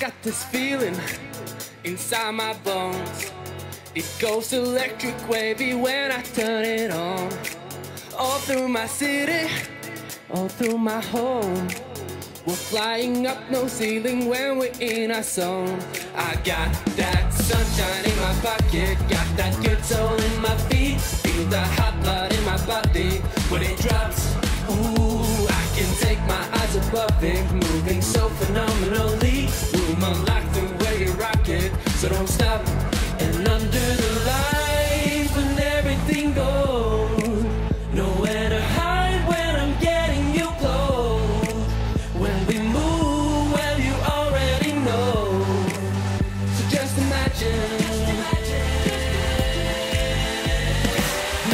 got this feeling inside my bones. It goes electric wavy when I turn it on. All through my city, all through my home. We're flying up no ceiling when we're in our zone. I got that sunshine in my pocket, got that good soul in my feet. Feel the hot blood in my body when it drops. It, moving so phenomenally. Room unlock the way you rock it, so don't stop. And under the lights, when everything goes, nowhere to hide when I'm getting you close. When we move, well, you already know. So just imagine.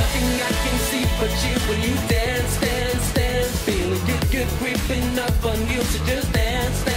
Nothing I can see but you when you dance, creeping up on you, so just dance.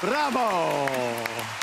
Bravo!